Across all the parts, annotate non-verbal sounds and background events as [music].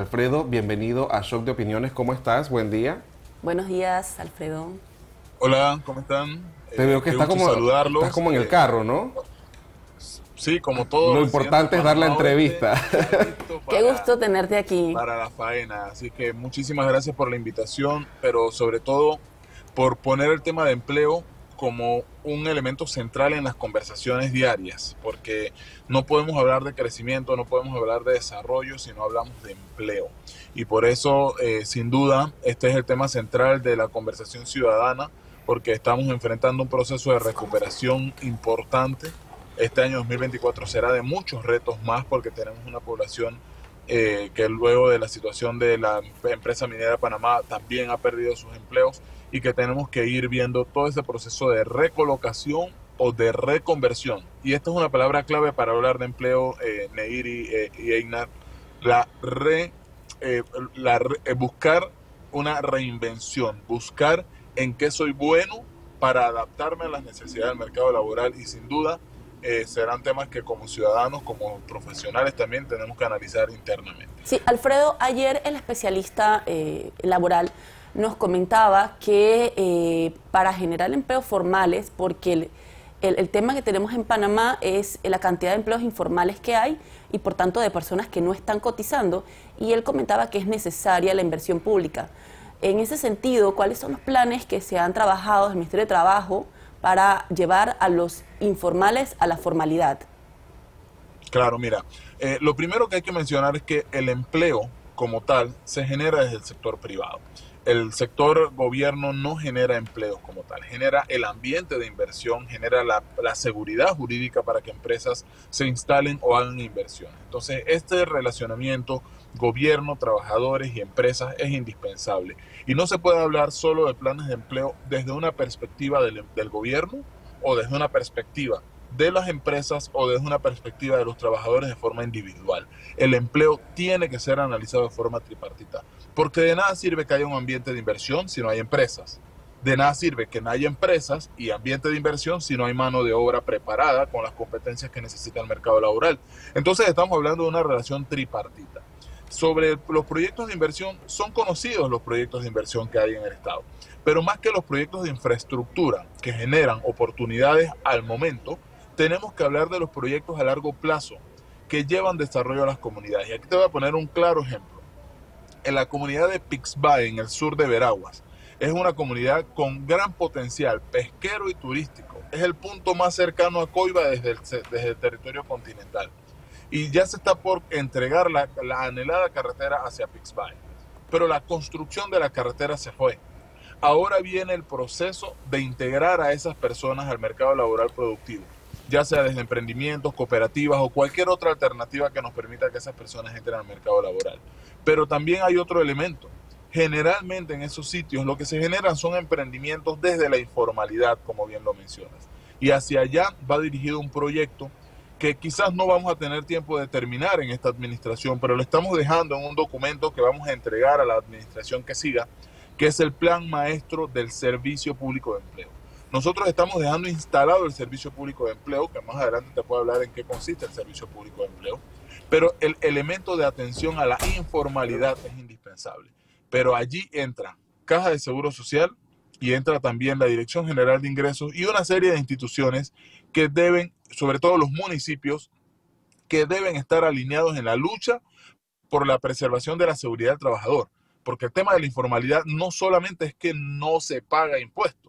Alfredo, bienvenido a Shock de Opiniones. ¿Cómo estás? Buen día. Buenos días, Alfredo. Hola, ¿cómo están? Te veo que Eh, está qué como, saludarlos. estás como en el Eh, carro, ¿no? Sí, como todo. Lo importante es dar la entrevista. [laughs] Qué gusto tenerte aquí. Para la faena. Así que muchísimas gracias por la invitación, pero sobre todo por poner el tema de empleo como un elemento central en las conversaciones diarias, porque no podemos hablar de crecimiento, no podemos hablar de desarrollo si no hablamos de empleo. Y por eso, eh, sin duda, este es el tema central de la conversación ciudadana, porque estamos enfrentando un proceso de recuperación importante. Este año 2024 será de muchos retos más porque tenemos una población eh, que luego de la situación de la empresa minera Panamá también ha perdido sus empleos y que tenemos que ir viendo todo ese proceso de recolocación o de reconversión. Y esta es una palabra clave para hablar de empleo, eh, y, eh, y Einar, la, re, eh, la re- eh, buscar una reinvención, buscar en qué soy bueno para adaptarme a las necesidades del mercado laboral y sin duda eh, serán temas que como ciudadanos, como profesionales también tenemos que analizar internamente. Sí, Alfredo, ayer el especialista eh, laboral nos comentaba que eh, para generar empleos formales, porque el, el- tema que tenemos en Panamá es la cantidad de empleos informales que hay y por tanto de personas que no están cotizando, y él comentaba que es necesaria la inversión pública. En ese sentido, ¿cuáles son los planes que se han trabajado desde el Ministerio de Trabajo para llevar a los informales a la formalidad? Claro, mira, eh, lo primero que hay que mencionar es que el empleo como tal se genera desde el sector privado. El sector gobierno no genera empleos como tal, genera el ambiente de inversión, genera la, seguridad jurídica para que empresas se instalen o hagan inversiones. Entonces, este relacionamiento gobierno, trabajadores y empresas es indispensable. Y no se puede hablar solo de planes de empleo desde una perspectiva del gobierno o desde una perspectiva de las empresas o desde una perspectiva de los trabajadores de forma individual. El empleo tiene que ser analizado de forma tripartita, porque de nada sirve que haya un ambiente de inversión si no hay empresas. De nada sirve que no haya empresas y ambiente de inversión si no hay mano de obra preparada con las competencias que necesita el mercado laboral. Entonces estamos hablando de una relación tripartita. Sobre los proyectos de inversión, son conocidos los proyectos de inversión que hay en el Estado, pero más que los proyectos de infraestructura que generan oportunidades al momento, tenemos que hablar de los proyectos a largo plazo que llevan desarrollo a las comunidades. Y aquí te voy a poner un claro ejemplo. En la comunidad de Pixbay, en el sur de Veraguas, es una comunidad con gran potencial pesquero y turístico. Es el punto más cercano a Coiba desde el, desde el territorio continental. Y ya se está por entregar la, la anhelada carretera hacia Pixbay. Pero la construcción de la carretera se fue. Ahora viene el proceso de integrar a esas personas al mercado laboral productivo ya sea desde emprendimientos, cooperativas o cualquier otra alternativa que nos permita que esas personas entren al mercado laboral. Pero también hay otro elemento. Generalmente en esos sitios lo que se generan son emprendimientos desde la informalidad, como bien lo mencionas. Y hacia allá va dirigido un proyecto que quizás no vamos a tener tiempo de terminar en esta administración, pero lo estamos dejando en un documento que vamos a entregar a la administración que siga, que es el Plan Maestro del Servicio Público de Empleo. Nosotros estamos dejando instalado el Servicio Público de Empleo, que más adelante te puedo hablar en qué consiste el Servicio Público de Empleo, pero el elemento de atención a la informalidad es indispensable. Pero allí entra Caja de Seguro Social y entra también la Dirección General de Ingresos y una serie de instituciones que deben, sobre todo los municipios, que deben estar alineados en la lucha por la preservación de la seguridad del trabajador. Porque el tema de la informalidad no solamente es que no se paga impuesto,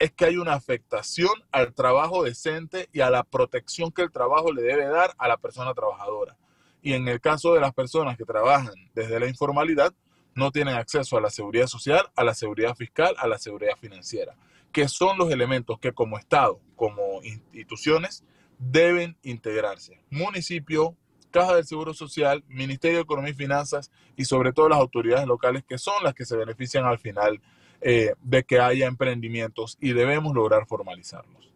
es que hay una afectación al trabajo decente y a la protección que el trabajo le debe dar a la persona trabajadora. Y en el caso de las personas que trabajan desde la informalidad, no tienen acceso a la seguridad social, a la seguridad fiscal, a la seguridad financiera, que son los elementos que como Estado, como instituciones, deben integrarse. Municipio, Caja del Seguro Social, Ministerio de Economía y Finanzas y sobre todo las autoridades locales que son las que se benefician al final eh, de que haya emprendimientos y debemos lograr formalizarlos.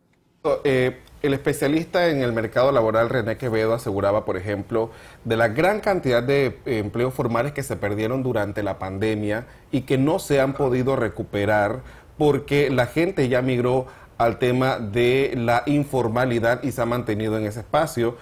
Eh, el especialista en el mercado laboral René Quevedo aseguraba, por ejemplo, de la gran cantidad de eh, empleos formales que se perdieron durante la pandemia y que no se han podido recuperar porque la gente ya migró al tema de la informalidad y se ha mantenido en ese espacio.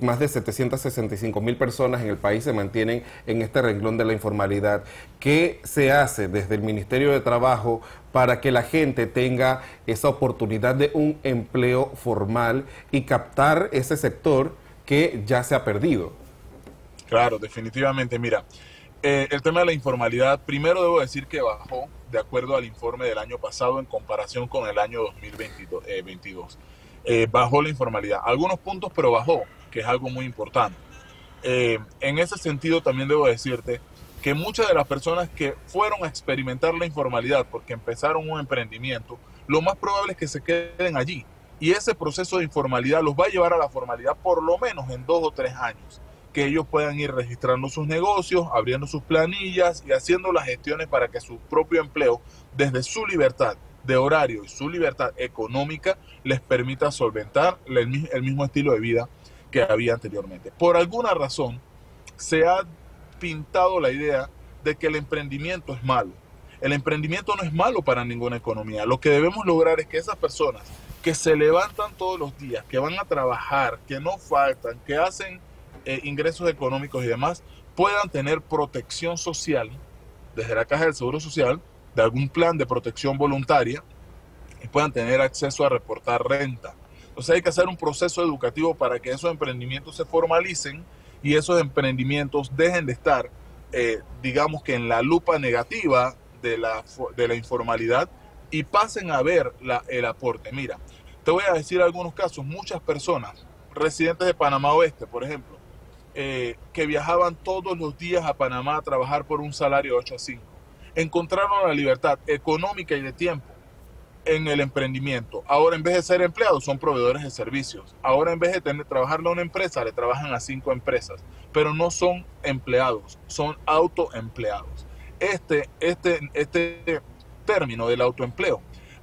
Más de 765 mil personas en el país se mantienen en este renglón de la informalidad. ¿Qué se hace desde el Ministerio de Trabajo para que la gente tenga esa oportunidad de un empleo formal y captar ese sector que ya se ha perdido? Claro, definitivamente. Mira, eh, el tema de la informalidad, primero debo decir que bajó de acuerdo al informe del año pasado en comparación con el año 2022. Eh, eh, bajó la informalidad. Algunos puntos, pero bajó, que es algo muy importante. en ese sentido, también debo decirte que muchas de las personas que fueron a experimentar la informalidad porque empezaron un emprendimiento, lo más probable es que se queden allí. Y ese proceso de informalidad los va a llevar a la formalidad por lo menos en dos o tres años que ellos puedan ir registrando sus negocios, abriendo sus planillas y haciendo las gestiones para que su propio empleo, desde su libertad de horario y su libertad económica, les permita solventar el, mismo estilo de vida que había anteriormente. Por alguna razón, se ha pintado la idea de que el emprendimiento es malo. El emprendimiento no es malo para ninguna economía. Lo que debemos lograr es que esas personas que se levantan todos los días, que van a trabajar, que no faltan, que hacen eh, ingresos económicos y demás puedan tener protección social desde la Caja del Seguro Social, de algún plan de protección voluntaria y puedan tener acceso a reportar renta. Entonces hay que hacer un proceso educativo para que esos emprendimientos se formalicen y esos emprendimientos dejen de estar, eh, digamos que en la lupa negativa de la, de la informalidad y pasen a ver el aporte. Mira, te voy a decir algunos casos, muchas personas, residentes de Panamá Oeste, por ejemplo, eh, que viajaban todos los días a Panamá a trabajar por un salario de 8 a 5. Encontraron la libertad económica y de tiempo en el emprendimiento. Ahora en vez de ser empleados son proveedores de servicios. Ahora en vez de tener, trabajarle a una empresa, le trabajan a cinco empresas. Pero no son empleados, son autoempleados. Este, este, este término del autoempleo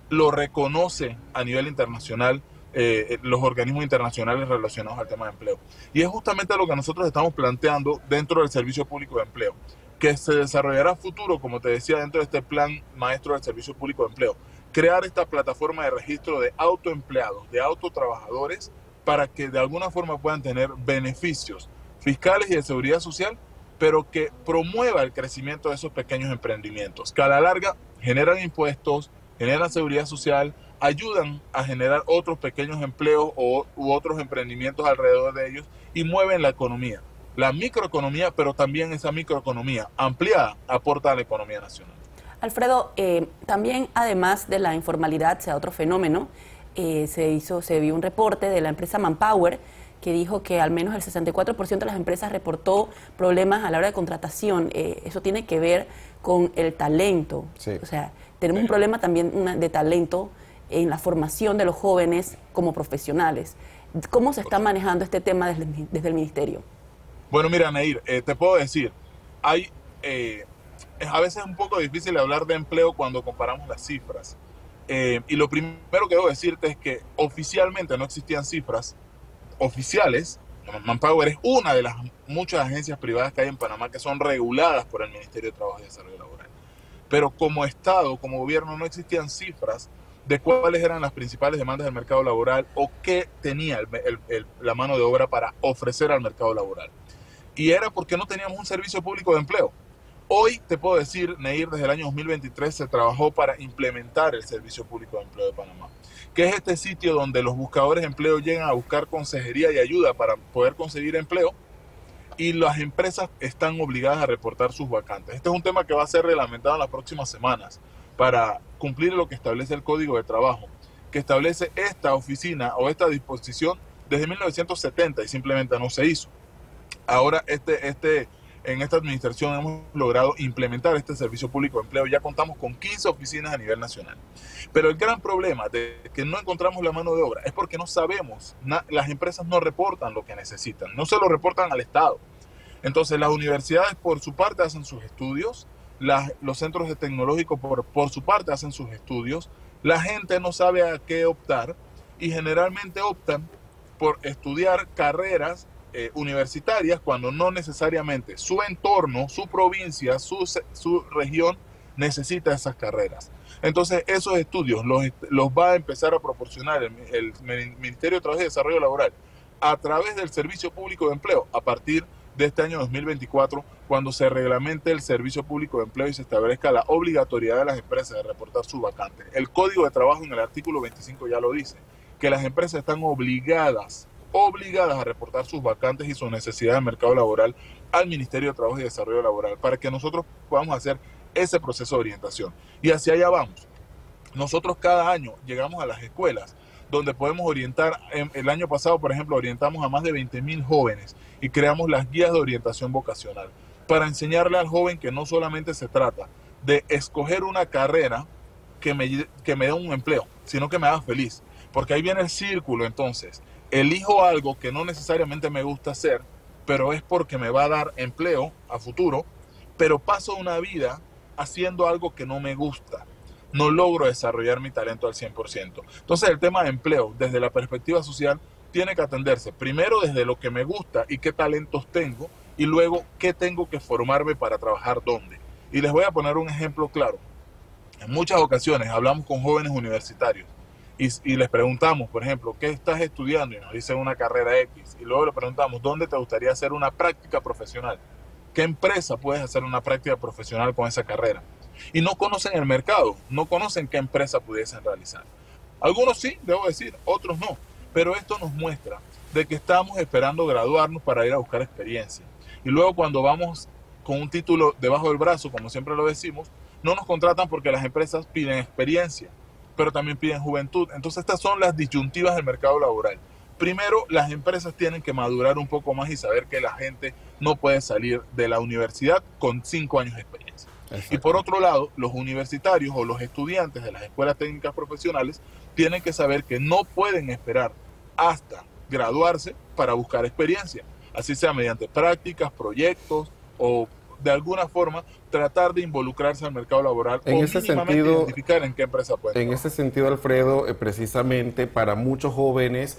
lo reconoce a nivel internacional eh, los organismos internacionales relacionados al tema de empleo. Y es justamente lo que nosotros estamos planteando dentro del Servicio Público de Empleo, que se desarrollará a futuro, como te decía, dentro de este plan maestro del Servicio Público de Empleo. Crear esta plataforma de registro de autoempleados, de autotrabajadores, para que de alguna forma puedan tener beneficios fiscales y de seguridad social, pero que promueva el crecimiento de esos pequeños emprendimientos, que a la larga generan impuestos, generan seguridad social, ayudan a generar otros pequeños empleos o, u otros emprendimientos alrededor de ellos y mueven la economía. La microeconomía, pero también esa microeconomía ampliada aporta a la economía nacional. Alfredo, eh, también además de la informalidad, sea otro fenómeno, eh, se hizo, se vio un reporte de la empresa Manpower que dijo que al menos el 64% de las empresas reportó problemas a la hora de contratación. Eh, eso tiene que ver con el talento. O sea, tenemos un problema también de talento en la formación de los jóvenes como profesionales. ¿Cómo se está manejando este tema desde, el ministerio? Bueno, mira, Nair, eh, te puedo decir, hay, eh, a veces es un poco difícil hablar de empleo cuando comparamos las cifras. Eh, y lo primero que debo decirte es que oficialmente no existían cifras oficiales. Manpower es una de las muchas agencias privadas que hay en Panamá que son reguladas por el Ministerio de Trabajo y Desarrollo Laboral. Pero como Estado, como gobierno, no existían cifras de cuáles eran las principales demandas del mercado laboral o qué tenía la mano de obra para ofrecer al mercado laboral. Y era porque no teníamos un servicio público de empleo. Hoy te puedo decir, Neir, desde el año 2023 se trabajó para implementar el Servicio Público de Empleo de Panamá, que es este sitio donde los buscadores de empleo llegan a buscar consejería y ayuda para poder conseguir empleo y las empresas están obligadas a reportar sus vacantes. Este es un tema que va a ser reglamentado en las próximas semanas para cumplir lo que establece el Código de Trabajo, que establece esta oficina o esta disposición desde 1970 y simplemente no se hizo. Ahora este, este, en esta administración hemos logrado implementar este servicio público de empleo. Ya contamos con 15 oficinas a nivel nacional. Pero el gran problema de que no encontramos la mano de obra es porque no sabemos, las empresas no reportan lo que necesitan, no se lo reportan al Estado. Entonces las universidades por su parte hacen sus estudios, los centros de tecnológicos por, por su parte hacen sus estudios, la gente no sabe a qué optar y generalmente optan por estudiar carreras eh, universitarias cuando no necesariamente su entorno, su provincia, su, su región necesita esas carreras. Entonces, esos estudios los, los va a empezar a proporcionar el, Ministerio de Trabajo y Desarrollo Laboral a través del Servicio Público de Empleo a partir de este año 2024, cuando se reglamente el Servicio Público de Empleo y se establezca la obligatoriedad de las empresas de reportar sus vacantes. El Código de Trabajo en el artículo 25 ya lo dice, que las empresas están obligadas, obligadas a reportar sus vacantes y sus necesidades de mercado laboral al Ministerio de Trabajo y Desarrollo Laboral para que nosotros podamos hacer ese proceso de orientación. Y hacia allá vamos. Nosotros cada año llegamos a las escuelas donde podemos orientar, el año pasado, por ejemplo, orientamos a más de 20 mil jóvenes y creamos las guías de orientación vocacional para enseñarle al joven que no solamente se trata de escoger una carrera que me, que me dé un empleo, sino que me haga feliz. Porque ahí viene el círculo entonces. Elijo algo que no necesariamente me gusta hacer, pero es porque me va a dar empleo a futuro, pero paso una vida haciendo algo que no me gusta no logro desarrollar mi talento al 100%. Entonces el tema de empleo desde la perspectiva social tiene que atenderse primero desde lo que me gusta y qué talentos tengo y luego qué tengo que formarme para trabajar dónde. Y les voy a poner un ejemplo claro. En muchas ocasiones hablamos con jóvenes universitarios y, les preguntamos, por ejemplo, ¿qué estás estudiando? Y nos dicen una carrera X. Y luego le preguntamos, ¿dónde te gustaría hacer una práctica profesional? ¿Qué empresa puedes hacer una práctica profesional con esa carrera? y no conocen el mercado, no conocen qué empresa pudiesen realizar. Algunos sí, debo decir, otros no, pero esto nos muestra de que estamos esperando graduarnos para ir a buscar experiencia. Y luego cuando vamos con un título debajo del brazo, como siempre lo decimos, no nos contratan porque las empresas piden experiencia, pero también piden juventud. Entonces estas son las disyuntivas del mercado laboral. Primero, las empresas tienen que madurar un poco más y saber que la gente no puede salir de la universidad con cinco años de experiencia. Y por otro lado, los universitarios o los estudiantes de las escuelas técnicas profesionales tienen que saber que no pueden esperar hasta graduarse para buscar experiencia, así sea mediante prácticas, proyectos o de alguna forma tratar de involucrarse al mercado laboral en ese sentido identificar en qué empresa pueden en ese sentido Alfredo eh, precisamente para muchos jóvenes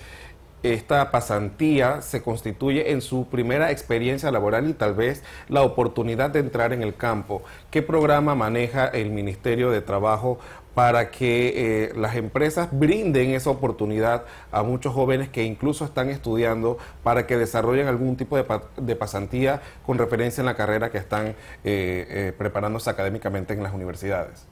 esta pasantía se constituye en su primera experiencia laboral y tal vez la oportunidad de entrar en el campo. ¿Qué programa maneja el Ministerio de Trabajo para que eh, las empresas brinden esa oportunidad a muchos jóvenes que incluso están estudiando para que desarrollen algún tipo de, pasantía con referencia en la carrera que están eh, eh, preparándose académicamente en las universidades?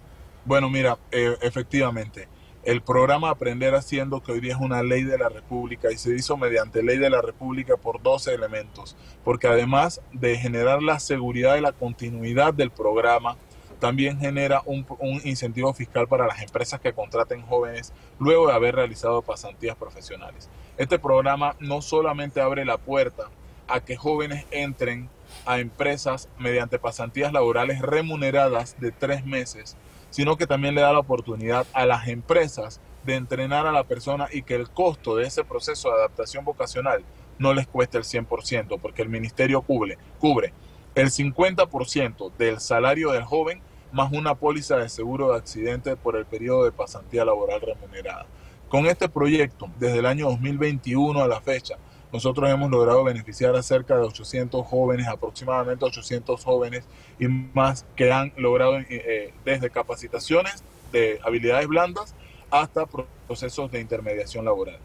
Bueno, mira, efectivamente el programa Aprender Haciendo, que hoy día es una ley de la República y se hizo mediante ley de la República por 12 elementos, porque además de generar la seguridad y la continuidad del programa, también genera un, incentivo fiscal para las empresas que contraten jóvenes luego de haber realizado pasantías profesionales. Este programa no solamente abre la puerta a que jóvenes entren a empresas mediante pasantías laborales remuneradas de tres meses, sino que también le da la oportunidad a las empresas de entrenar a la persona y que el costo de ese proceso de adaptación vocacional no les cueste el 100%, porque el ministerio cubre, cubre el 50% del salario del joven más una póliza de seguro de accidente por el periodo de pasantía laboral remunerada. Con este proyecto, desde el año 2021 a la fecha, nosotros hemos logrado beneficiar a cerca de 800 jóvenes, aproximadamente 800 jóvenes y más que han logrado eh, eh, desde capacitaciones de habilidades blandas hasta procesos de intermediación laboral.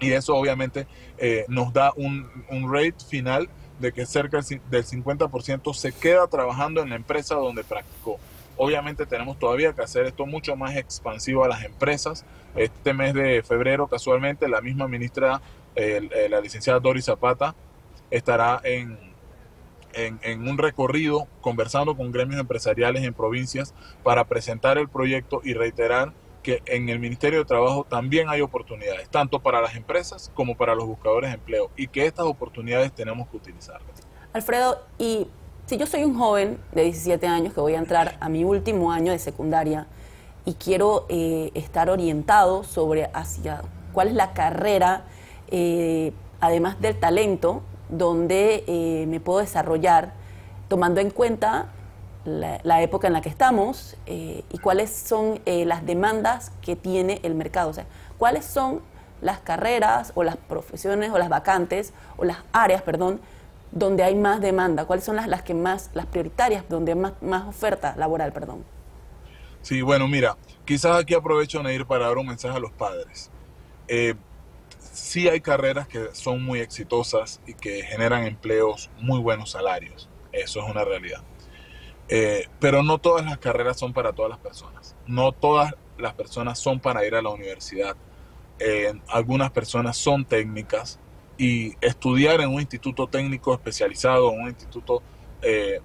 Y eso obviamente eh, nos da un, un rate final de que cerca del 50% se queda trabajando en la empresa donde practicó. Obviamente tenemos todavía que hacer esto mucho más expansivo a las empresas. Este mes de febrero, casualmente, la misma ministra eh, la licenciada Doris Zapata estará en, en, un recorrido conversando con gremios empresariales en provincias para presentar el proyecto y reiterar que en el Ministerio de Trabajo también hay oportunidades, tanto para las empresas como para los buscadores de empleo, y que estas oportunidades tenemos que utilizarlas. Alfredo, y si yo soy un joven de 17 años que voy a entrar a mi último año de secundaria y quiero eh, estar orientado sobre hacia cuál es la carrera eh, además del talento, donde eh, me puedo desarrollar tomando en cuenta la, época en la que estamos eh, y cuáles son las demandas que tiene el mercado. O sea, cuáles son las carreras o las profesiones o las vacantes o las áreas, perdón, donde hay más demanda, cuáles son las, las que más, las prioritarias, donde hay más, más oferta laboral, perdón. Sí, bueno, mira, quizás aquí aprovecho, Neir, para dar un mensaje a los padres sí hay carreras que son muy exitosas y que generan empleos muy buenos salarios. Eso es una realidad. Eh, pero no todas las carreras son para todas las personas. No todas las personas son para ir a la universidad. Eh, algunas personas son técnicas y estudiar en un instituto técnico especializado, en un instituto eh,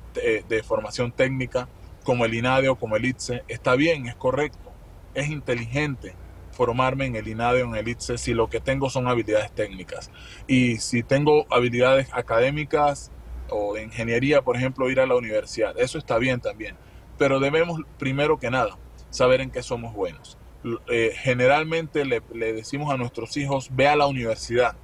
de, formación técnica como el INADE o como el ITSE, está bien, es correcto, es inteligente formarme en el INADE o en el ITSE si lo que tengo son habilidades técnicas. Y si tengo habilidades académicas o de ingeniería, por ejemplo, ir a la universidad, eso está bien también. Pero debemos, primero que nada, saber en qué somos buenos. Eh, generalmente le, decimos a nuestros hijos, ve a la universidad.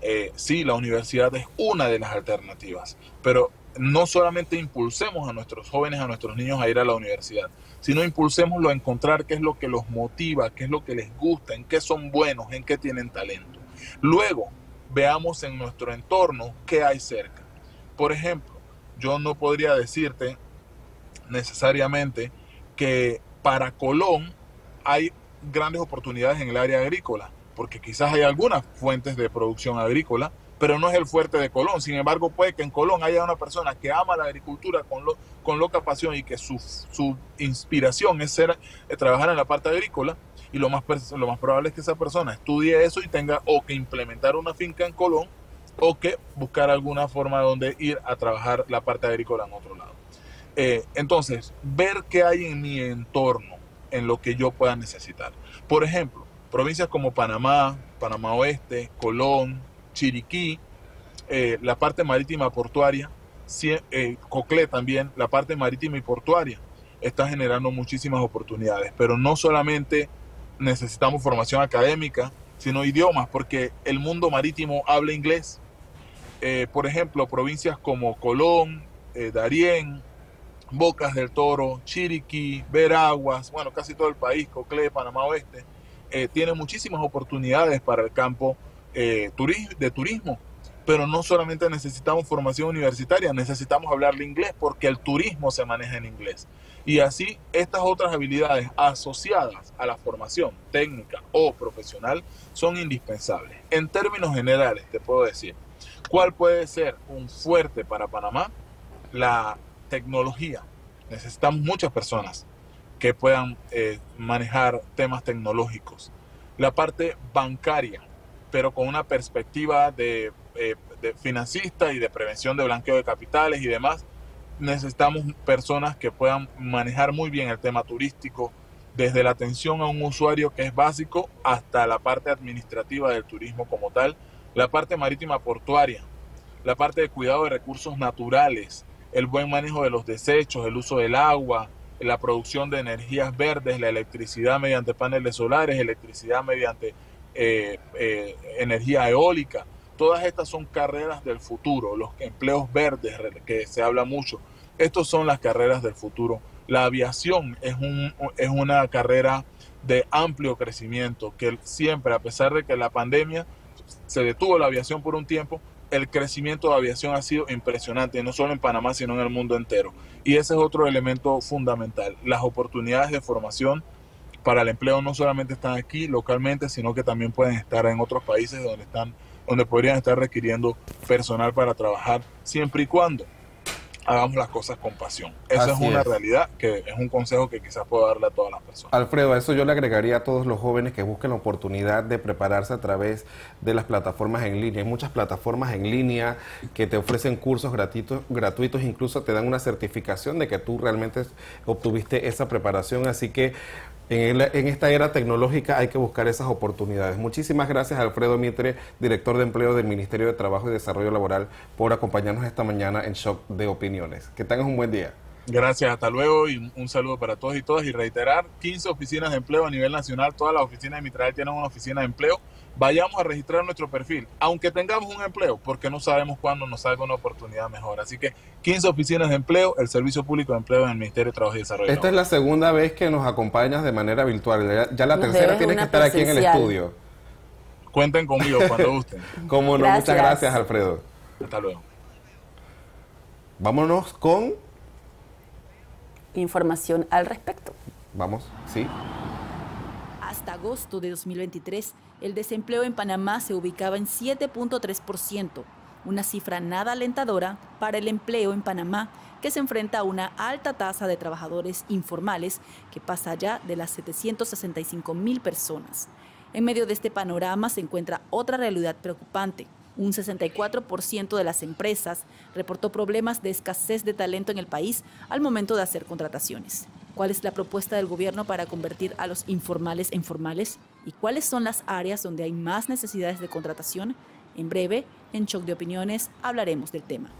Eh, sí, la universidad es una de las alternativas, pero no solamente impulsemos a nuestros jóvenes, a nuestros niños a ir a la universidad, sino impulsémoslo a encontrar qué es lo que los motiva, qué es lo que les gusta, en qué son buenos, en qué tienen talento. Luego, veamos en nuestro entorno qué hay cerca. Por ejemplo, yo no podría decirte necesariamente que para Colón hay grandes oportunidades en el área agrícola, porque quizás hay algunas fuentes de producción agrícola, pero no es el fuerte de Colón. Sin embargo, puede que en Colón haya una persona que ama la agricultura con, lo, con loca pasión y que su, inspiración es, ser, trabajar en la parte agrícola. Y lo más, lo más probable es que esa persona estudie eso y tenga o que implementar una finca en Colón o que buscar alguna forma donde ir a trabajar la parte agrícola en otro lado. Eh, entonces, ver qué hay en mi entorno, en lo que yo pueda necesitar. Por ejemplo, provincias como Panamá, Panamá Oeste, Colón, Chiriquí, eh, la parte marítima portuaria, eh, Coclé también, la parte marítima y portuaria, está generando muchísimas oportunidades. Pero no solamente necesitamos formación académica, sino idiomas, porque el mundo marítimo habla inglés. Eh, por ejemplo, provincias como Colón, Darién, Bocas del Toro, Chiriquí, Veraguas, bueno, casi todo el país, Coclé, Panamá Oeste, tiene muchísimas oportunidades para el campo eh, de turismo. Pero no solamente necesitamos formación universitaria, necesitamos hablarle inglés porque el turismo se maneja en inglés. Y así estas otras habilidades asociadas a la formación técnica o profesional son indispensables. En términos generales, te puedo decir, ¿cuál puede ser un fuerte para Panamá? La tecnología. Necesitamos muchas personas que puedan eh, manejar temas tecnológicos. La parte bancaria pero con una perspectiva eh, de, financista y de prevención de blanqueo de capitales y demás. Necesitamos personas que puedan manejar muy bien el tema turístico, desde la atención a un usuario que es básico hasta la parte administrativa del turismo como tal, la parte marítima portuaria, la parte de cuidado de recursos naturales, el buen manejo de los desechos, el uso del agua, la producción de energías verdes, la electricidad mediante paneles solares, electricidad mediante eh, eh, energía eólica. Todas estas son carreras del futuro, los empleos verdes que se habla mucho. Estas son las carreras del futuro. La aviación es, un, es una carrera de amplio crecimiento, que siempre, a pesar de que la pandemia se detuvo la aviación por un tiempo, el crecimiento de aviación ha sido impresionante, no solo en Panamá, sino en el mundo entero. Y ese es otro elemento fundamental, las oportunidades de formación para el empleo no solamente están aquí localmente, sino que también pueden estar en otros países donde están donde podrían estar requiriendo personal para trabajar siempre y cuando hagamos las cosas con pasión. Esa es una realidad que es un consejo que quizás puedo darle a todas las personas. Alfredo, a eso yo le agregaría a todos los jóvenes que busquen la oportunidad de prepararse a través de las plataformas en línea. Hay muchas plataformas en línea que te ofrecen cursos gratuitos, gratuitos incluso te dan una certificación de que tú realmente obtuviste esa preparación. Así que en, esta era tecnológica hay que buscar esas oportunidades. Muchísimas gracias Alfredo Mitre, director de empleo del Ministerio de Trabajo y Desarrollo Laboral, por acompañarnos esta mañana en Shock de Opiniones. Que tengas un buen día. Gracias, hasta luego y un saludo para todos y todas. Y reiterar, 15 oficinas de empleo a nivel nacional, todas las oficinas de Mitral tienen una oficina de empleo vayamos a registrar nuestro perfil, aunque tengamos un empleo, porque no sabemos cuándo nos salga una oportunidad mejor. Así que 15 oficinas de empleo, el Servicio Público de Empleo en el Ministerio de Trabajo y Desarrollo. Esta es la segunda vez que nos acompañas de manera virtual. Ya, la tercera tienes que estar aquí en el estudio. Cuenten conmigo cuando [laughs] gusten. Como no, muchas gracias, Alfredo. Hasta luego. Vámonos con información al respecto. Vamos, sí. Hasta agosto de 2023, el desempleo en Panamá se ubicaba en 7.3%, una cifra nada alentadora para el empleo en Panamá, que se enfrenta a una alta tasa de trabajadores informales que pasa ya de las 765 mil personas. En medio de este panorama se encuentra otra realidad preocupante. Un 64% de las empresas reportó problemas de escasez de talento en el país al momento de hacer contrataciones. ¿Cuál es la propuesta del gobierno para convertir a los informales en formales? ¿Y cuáles son las áreas donde hay más necesidades de contratación? En breve, en Shock de Opiniones, hablaremos del tema.